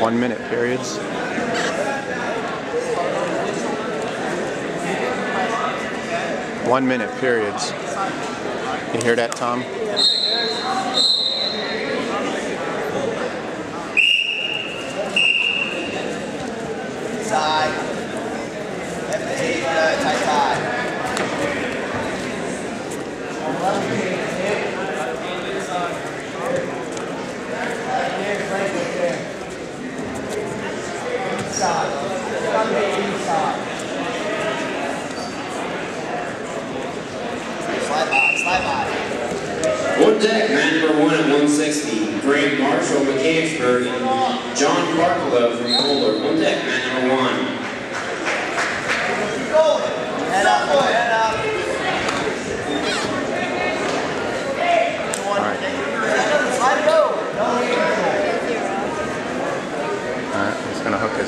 One minute periods. One minute periods. You hear that, Tom? Side. Left eight, uh, tight five. Slide by, slide by. On deck, man number one at 160, Greg Marshall, Mechanicsburg, and John Barkalow from Bowler. On deck, man number one.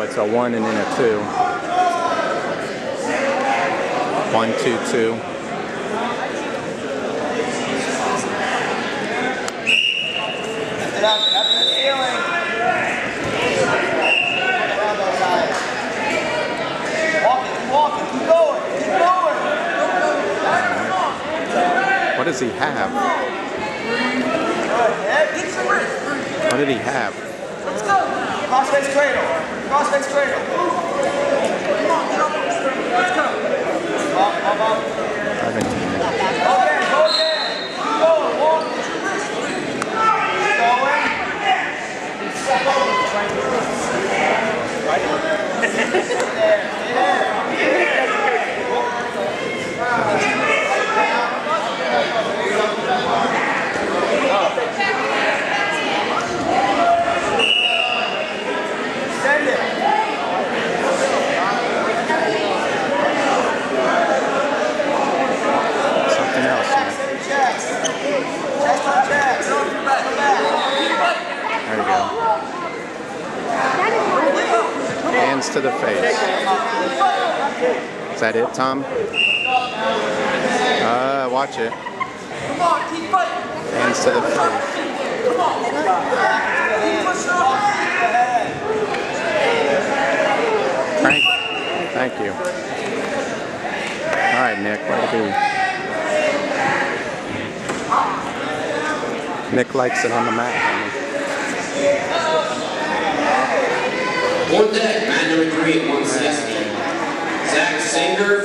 It's a one and then a two. One, two, two. What does he have? What did he have? Let's go. Crossface cradle. Crossface cradle. Come on, get up on the screen. Let's go. Up, up, up. Hands to the face. Is that it, Tom? Uh, watch it. Hands to the face. Ahead. Thank, you. All right, Nick, way to be. Nick likes it on the mat. Number three at 160, Zach Singer.